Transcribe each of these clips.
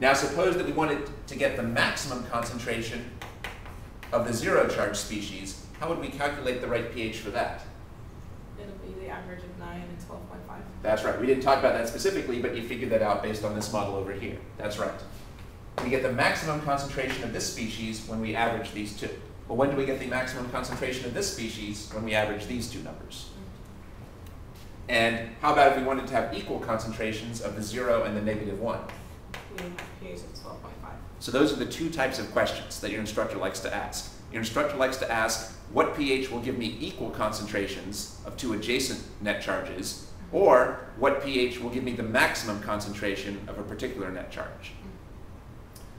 Now suppose that we wanted to get the maximum concentration of the zero charge species. How would we calculate the right pH for that? It'll be the average of 9 and 12.5. That's right. We didn't talk about that specifically, but you figured that out based on this model over here. That's right. We get the maximum concentration of this species when we average these two. Well, when do we get the maximum concentration of this species? When we average these two numbers. Mm-hmm. And how about if we wanted to have equal concentrations of the 0 and the negative 1? We of 12.5. So those are the two types of questions that your instructor likes to ask. Your instructor likes to ask what pH will give me equal concentrations of two adjacent net charges, or what pH will give me the maximum concentration of a particular net charge.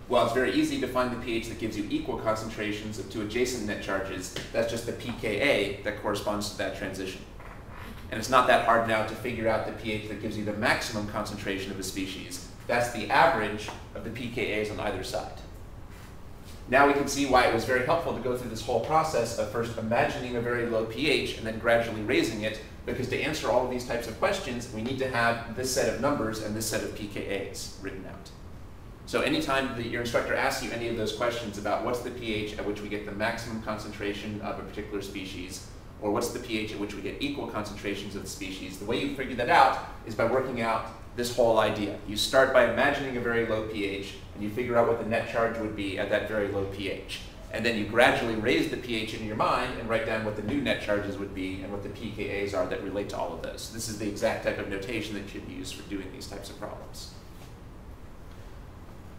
Well, it's very easy to find the pH that gives you equal concentrations of two adjacent net charges. That's just the pKa that corresponds to that transition. And it's not that hard now to figure out the pH that gives you the maximum concentration of a species. That's the average of the pKa's on either side. Now we can see why it was very helpful to go through this whole process of first imagining a very low pH and then gradually raising it, because to answer all of these types of questions, we need to have this set of numbers and this set of pKa's written out. So anytime that your instructor asks you any of those questions about what's the pH at which we get the maximum concentration of a particular species, or what's the pH at which we get equal concentrations of the species, the way you figure that out is by working out this whole idea. You start by imagining a very low pH, and you figure out what the net charge would be at that very low pH. And then you gradually raise the pH in your mind and write down what the new net charges would be and what the pKa's are that relate to all of those. This is the exact type of notation that should be used for doing these types of problems.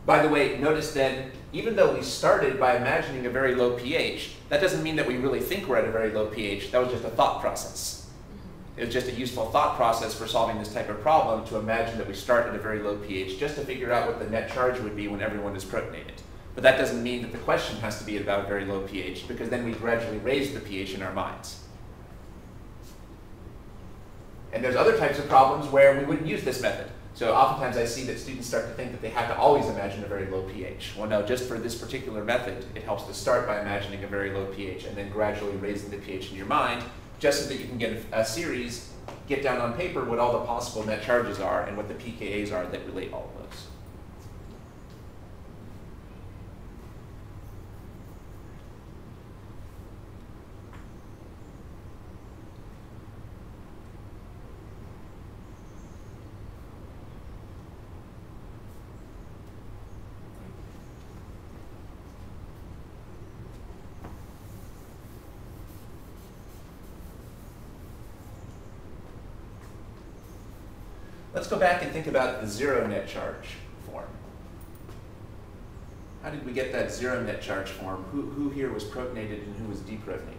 By the way, notice then, even though we started by imagining a very low pH, that doesn't mean that we really think we're at a very low pH. That was just a thought process. Mm-hmm. It was just a useful thought process for solving this type of problem to imagine that we start at a very low pH just to figure out what the net charge would be when everyone is protonated. But that doesn't mean that the question has to be about a very low pH because then we gradually raise the pH in our minds. And there's other types of problems where we wouldn't use this method. So oftentimes I see that students start to think that they have to always imagine a very low pH. Well, no, just for this particular method, it helps to start by imagining a very low pH and then gradually raising the pH in your mind, just so that you can get a, series, get down on paper what all the possible net charges are and what the pKa's are that relate all of those. Let's go back and think about the zero net charge form. How did we get that zero net charge form? Who, who here was protonated and who was deprotonated?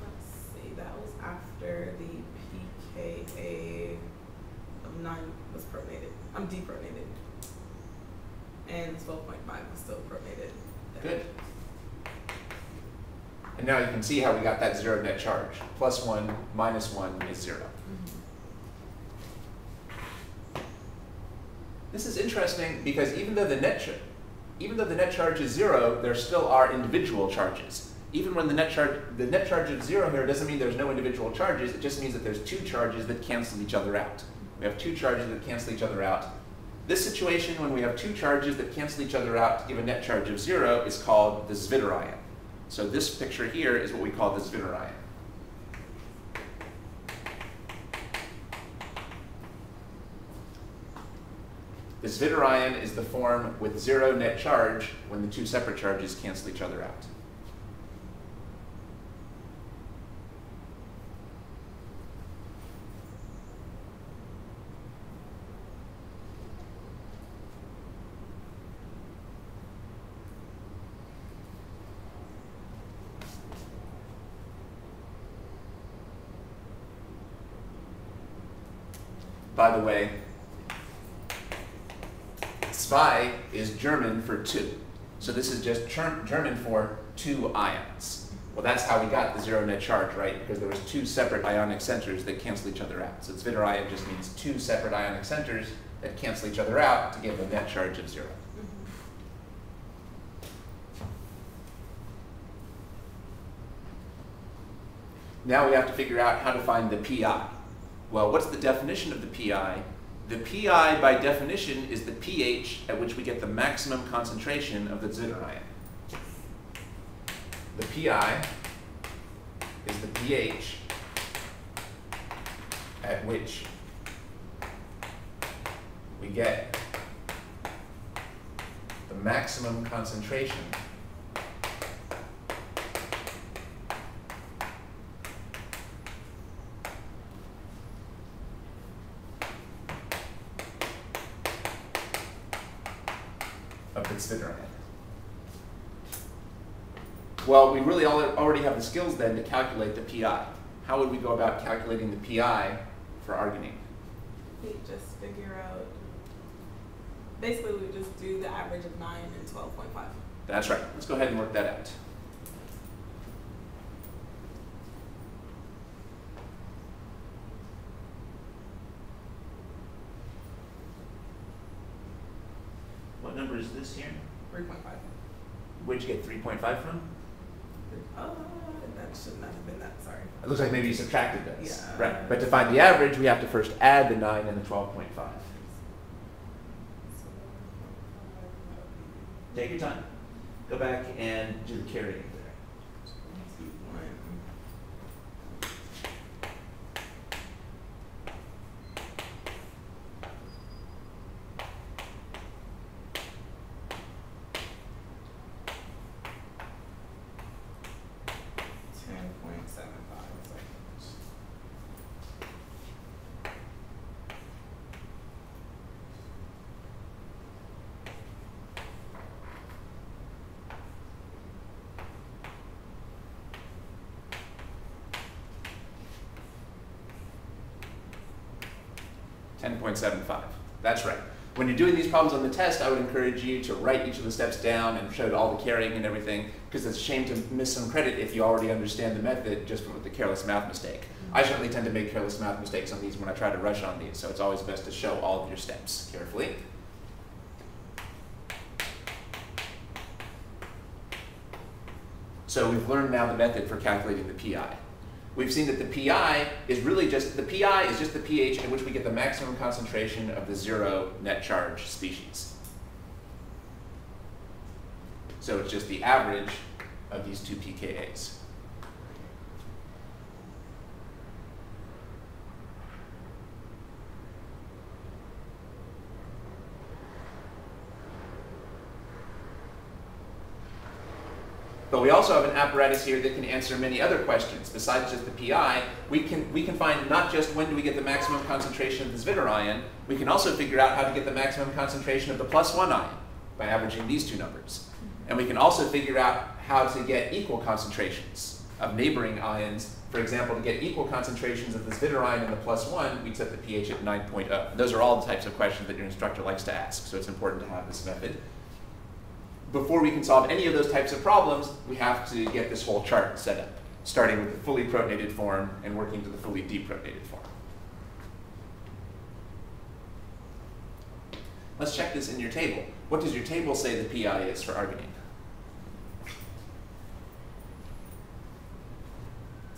Let's see, that was after the pKa of um, 9 was protonated. I'm deprotonated. And 12.5 was still protonated. Good. And now you can see how we got that zero net charge. Plus one, minus one is zero. This is interesting because even though the net even though the net charge is zero, there still are individual charges. Even when the net charge the net charge is zero here doesn't mean there's no individual charges, it just means that there's two charges that cancel each other out. We have two charges that cancel each other out. This situation, when we have two charges that cancel each other out to give a net charge of zero, is called the Zwitterion. So this picture here is what we call the Zwitterion. The Zwitterion is the form with zero net charge when the two separate charges cancel each other out. By the way, zwei is German for two. So this is just German for two ions. Well, that's how we got the zero net charge, right? Because there was two separate ionic centers that cancel each other out. So Zwitterion just means two separate ionic centers that cancel each other out to give a net charge of zero. Now we have to figure out how to find the pI. Well, what's the definition of the pI? The pI, by definition, is the pH at which we get the maximum concentration of the zwitterion. The pI is the pH at which we get the maximum concentration the zwitterion. Well, we really al- already have the skills then to calculate the pI. How would we go about calculating the pI for arginine? We just figure out. Basically, we just do the average of nine and twelve point five. That's right. Let's go ahead and work that out. What this point five. Where'd you get 3.5 from? Oh, that should not have been that. Sorry. It looks like maybe you subtracted those. Yeah. Right. But to find the average, we have to first add the 9 and the 12.5. Take your time. Go back and do the carrying 10.75. That's right. When you're doing these problems on the test, I would encourage you to write each of the steps down and show all the carrying and everything, because it's a shame to miss some credit if you already understand the method just from the careless math mistake. Mm-hmm. I certainly tend to make careless math mistakes on these when I try to rush on these, so it's always best to show all of your steps carefully. So we've learned now the method for calculating the pI. We've seen that the pI is really just, the pI is just the pH in which we get the maximum concentration of the zero net charge species. So it's just the average of these two pKa's. But we also have an apparatus here that can answer many other questions. Besides just the pI, we can, we can find not just when do we get the maximum concentration of the zwitterion, we can also figure out how to get the maximum concentration of the plus one ion by averaging these two numbers. And we can also figure out how to get equal concentrations of neighboring ions. For example, to get equal concentrations of the zwitterion and the plus one, we'd set the pH at 9.0. Those are all the types of questions that your instructor likes to ask, so it's important to have this method before we can solve any of those types of problems, we have to get this whole chart set up, starting with the fully protonated form and working to the fully deprotonated form. Let's check this in your table. What does your table say the pI is for arginine?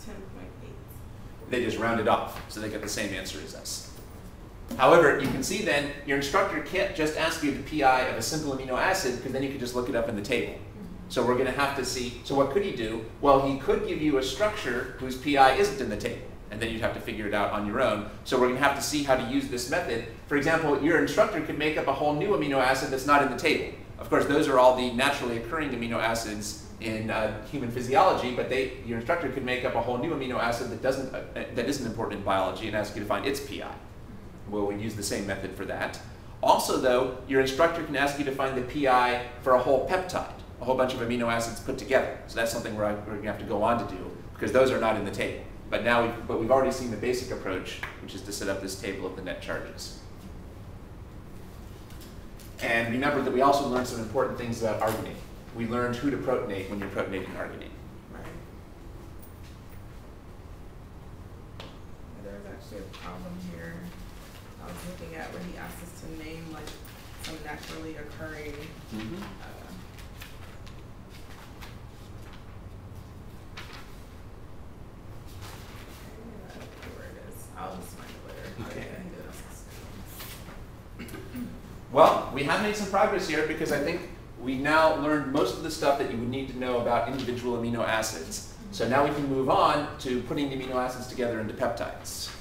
Ten point eight. They just round it off, so they get the same answer as us. However, you can see then your instructor can't just ask you the pI of a simple amino acid because then you could just look it up in the table. So we're going to have to see, so what could he do? Well, he could give you a structure whose pI isn't in the table, and then you'd have to figure it out on your own. So we're going to have to see how to use this method. For example, your instructor could make up a whole new amino acid that's not in the table. Of course, those are all the naturally occurring amino acids in uh, human physiology, but they, your instructor could make up a whole new amino acid that, doesn't, uh, that isn't important in biology and ask you to find its pI. Well, we use the same method for that. Also, though, your instructor can ask you to find the pI for a whole peptide, a whole bunch of amino acids put together. So that's something we're, we're going to have to go on to do because those are not in the table. But now, we've, but we've already seen the basic approach, which is to set up this table of the net charges. And remember that we also learned some important things about arginine. We learned who to protonate when you're protonating arginine. Right. There's actually a problem here. I was looking at where he asked us to name like some naturally occurring. Mm-hmm. Uh, uh Well, we have made some progress here because I think we now learned most of the stuff that you would need to know about individual amino acids. So mm-hmm. now we can move on to putting the amino acids together into peptides.